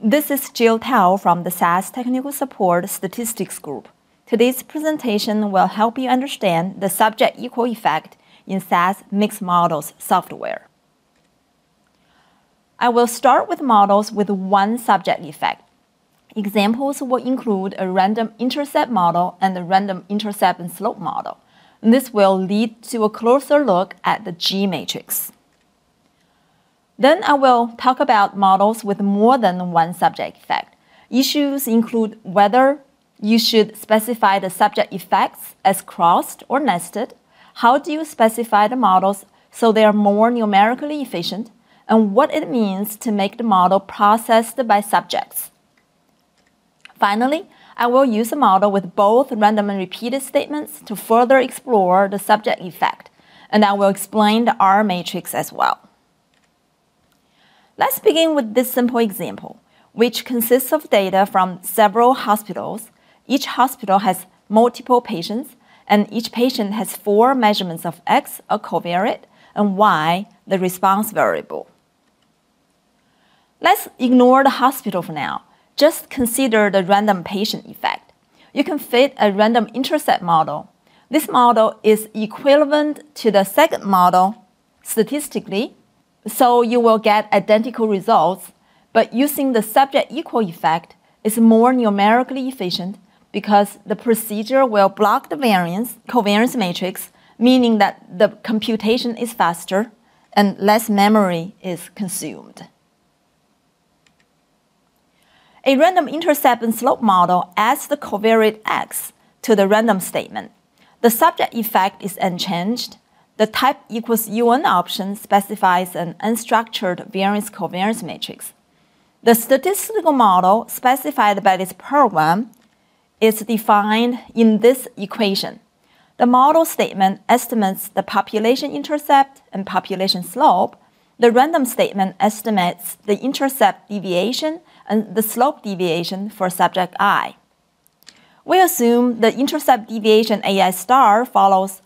This is Jill Tao from the SAS Technical Support Statistics Group. Today's presentation will help you understand the subject equal effect in SAS mixed models software. I will start with models with one subject effect. Examples will include a random intercept model and a random intercept and slope model. This will lead to a closer look at the G matrix. Then I will talk about models with more than one subject effect. Issues include whether you should specify the subject effects as crossed or nested, how do you specify the models so they are more numerically efficient, and what it means to make the model processed by subjects. Finally, I will use a model with both random and repeated statements to further explore the subject effect, and I will explain the R matrix as well. Let's begin with this simple example, which consists of data from several hospitals. Each hospital has multiple patients, and each patient has four measurements of X, a covariate, and Y, the response variable. Let's ignore the hospital for now. Just consider the random patient effect. You can fit a random intercept model. This model is equivalent to the second model statistically so you will get identical results, but using the subject equal effect is more numerically efficient because the procedure will block the variance, covariance matrix, meaning that the computation is faster and less memory is consumed. A random intercept and slope model adds the covariate x to the random statement. The subject effect is unchanged, the type equals UN option specifies an unstructured variance covariance matrix. The statistical model specified by this program is defined in this equation. The model statement estimates the population intercept and population slope. The random statement estimates the intercept deviation and the slope deviation for subject i. We assume the intercept deviation AI star follows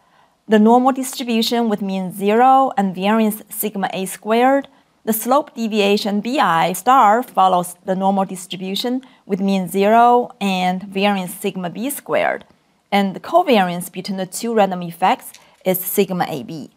the normal distribution with mean 0 and variance sigma a squared, the slope deviation bi star follows the normal distribution with mean 0 and variance sigma b squared, and the covariance between the two random effects is sigma ab.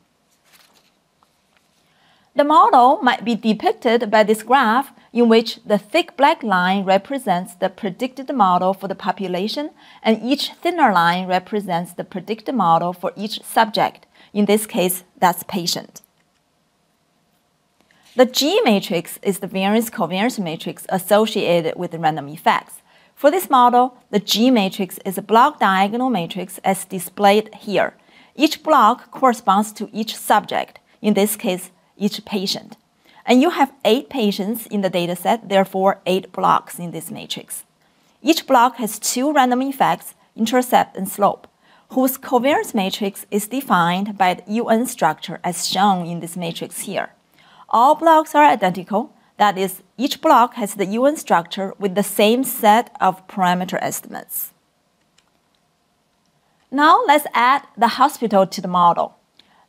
The model might be depicted by this graph in which the thick black line represents the predicted model for the population and each thinner line represents the predicted model for each subject. In this case, that's patient. The G matrix is the variance covariance matrix associated with the random effects. For this model, the G matrix is a block diagonal matrix as displayed here. Each block corresponds to each subject, in this case, each patient. And you have eight patients in the dataset, therefore eight blocks in this matrix. Each block has two random effects, intercept and slope, whose covariance matrix is defined by the UN structure as shown in this matrix here. All blocks are identical, that is, each block has the UN structure with the same set of parameter estimates. Now let's add the hospital to the model.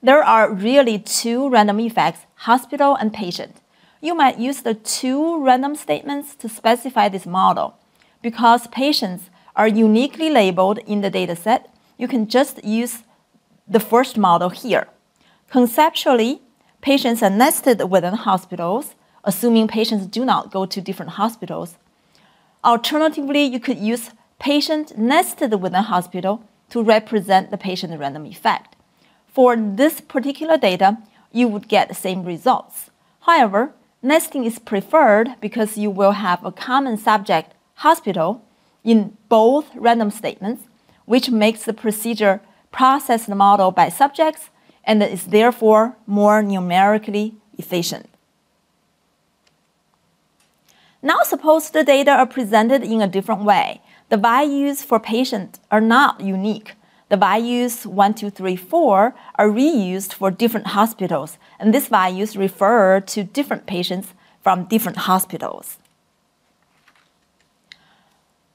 There are really two random effects, hospital and patient. You might use the two random statements to specify this model. Because patients are uniquely labeled in the dataset, you can just use the first model here. Conceptually, patients are nested within hospitals, assuming patients do not go to different hospitals. Alternatively, you could use patient nested within hospital to represent the patient random effect. For this particular data, you would get the same results. However, nesting is preferred because you will have a common subject hospital in both random statements, which makes the procedure process the model by subjects and is therefore more numerically efficient. Now suppose the data are presented in a different way. The values for patient are not unique. The values 1, 2, 3, 4 are reused for different hospitals, and these values refer to different patients from different hospitals.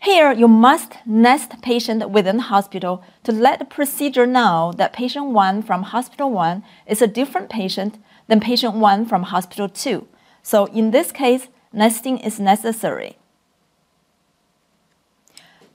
Here, you must nest patient within hospital to let the procedure know that patient 1 from hospital 1 is a different patient than patient 1 from hospital 2. So in this case, nesting is necessary.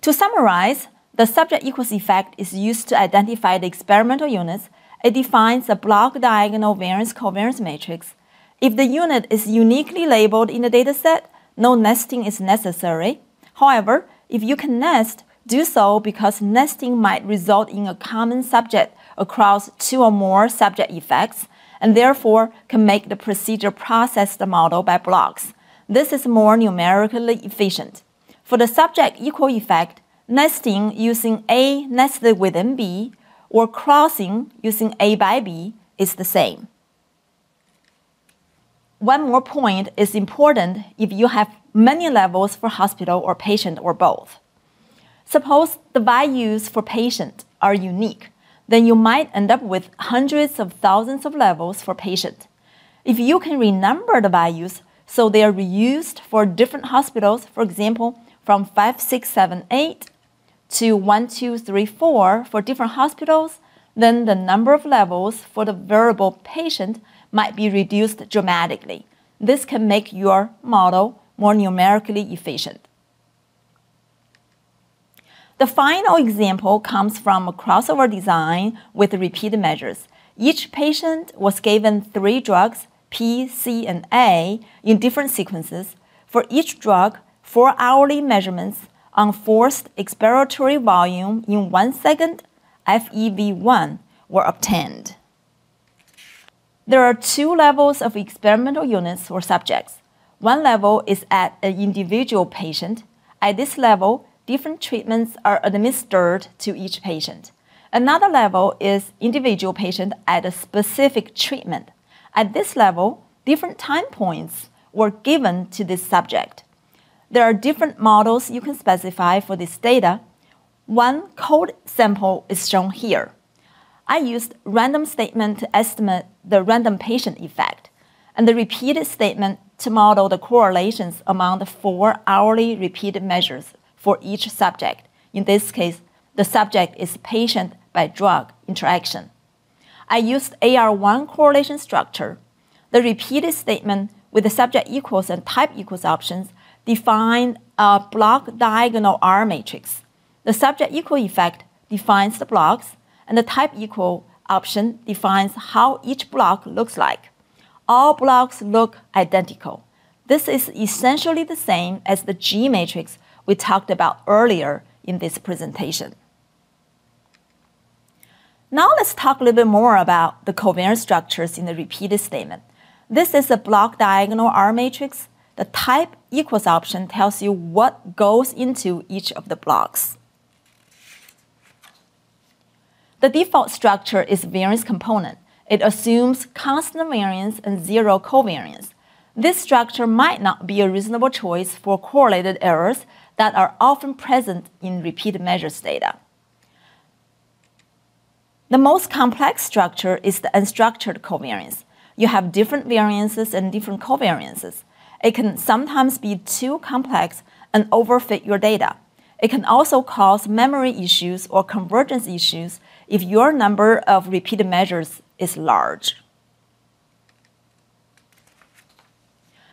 To summarize, the subject equals effect is used to identify the experimental units. It defines a block diagonal variance covariance matrix. If the unit is uniquely labeled in the dataset, no nesting is necessary. However, if you can nest, do so because nesting might result in a common subject across two or more subject effects, and therefore can make the procedure process the model by blocks. This is more numerically efficient. For the subject equal effect, nesting using A nested within B or crossing using A by B is the same. One more point is important if you have many levels for hospital or patient or both. Suppose the values for patient are unique, then you might end up with hundreds of thousands of levels for patient. If you can renumber the values so they are reused for different hospitals, for example, from 5, 6, 7, 8 to 1, 2, 3, 4 for different hospitals, then the number of levels for the variable patient might be reduced dramatically. This can make your model more numerically efficient. The final example comes from a crossover design with repeat measures. Each patient was given three drugs, P, C, and A, in different sequences. For each drug, four hourly measurements on forced expiratory volume in one second, FEV1, were obtained. There are two levels of experimental units or subjects. One level is at an individual patient. At this level, different treatments are administered to each patient. Another level is individual patient at a specific treatment. At this level, different time points were given to this subject. There are different models you can specify for this data. One code sample is shown here. I used random statement to estimate the random patient effect, and the repeated statement to model the correlations among the four hourly repeated measures for each subject. In this case, the subject is patient by drug interaction. I used AR1 correlation structure. The repeated statement with the subject equals and type equals options define a block diagonal R matrix. The subject equal effect defines the blocks, and the type equal option defines how each block looks like all blocks look identical. This is essentially the same as the G matrix we talked about earlier in this presentation. Now let's talk a little bit more about the covariance structures in the repeated statement. This is a block diagonal R matrix. The type equals option tells you what goes into each of the blocks. The default structure is variance component. It assumes constant variance and zero covariance. This structure might not be a reasonable choice for correlated errors that are often present in repeated measures data. The most complex structure is the unstructured covariance. You have different variances and different covariances. It can sometimes be too complex and overfit your data. It can also cause memory issues or convergence issues if your number of repeated measures is large.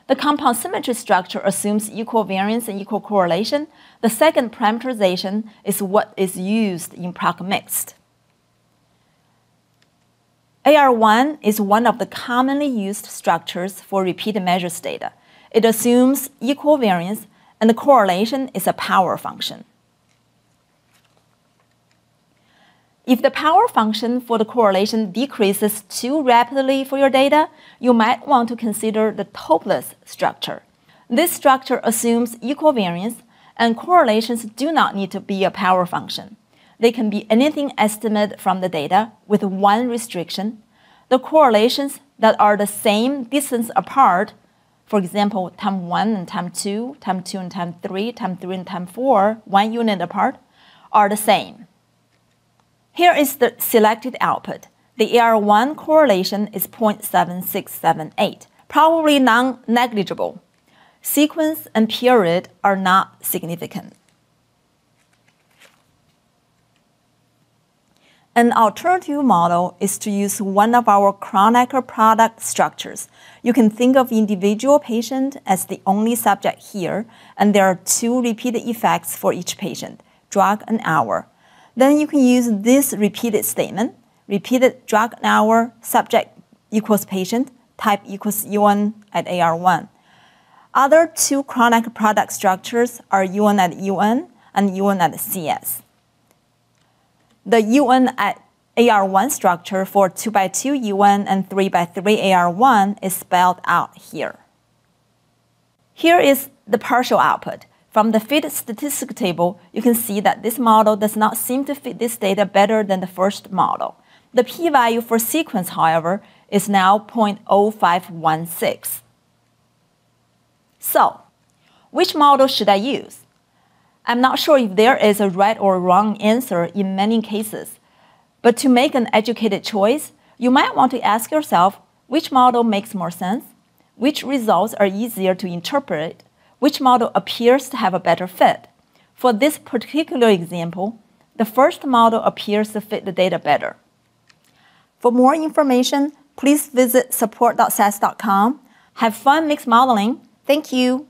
The compound symmetry structure assumes equal variance and equal correlation. The second parameterization is what is used in PROC mixed. AR1 is one of the commonly used structures for repeated measures data. It assumes equal variance, and the correlation is a power function. If the power function for the correlation decreases too rapidly for your data, you might want to consider the Toeplitz structure. This structure assumes equal variance, and correlations do not need to be a power function. They can be anything estimated from the data with one restriction. The correlations that are the same distance apart, for example, time 1 and time 2, time 2 and time 3, time 3 and time 4, one unit apart, are the same. Here is the selected output. The AR1 correlation is 0.7678, probably non-negligible. Sequence and period are not significant. An alternative model is to use one of our Kronecker product structures. You can think of individual patient as the only subject here, and there are two repeated effects for each patient, drug and hour. Then you can use this repeated statement, repeated drug and hour, subject equals patient, type equals UN at AR1. Other two Kronecker product structures are UN at UN and UN at CS. The UN AR1 structure for 2 by 2 UN and 3 by 3 AR1 is spelled out here. Here is the partial output. From the fit statistic table, you can see that this model does not seem to fit this data better than the first model. The p-value for sequence, however, is now 0.0516. So, which model should I use? I'm not sure if there is a right or wrong answer in many cases. But to make an educated choice, you might want to ask yourself which model makes more sense, which results are easier to interpret, which model appears to have a better fit. For this particular example, the first model appears to fit the data better. For more information, please visit support.sas.com. Have fun mixed modeling. Thank you.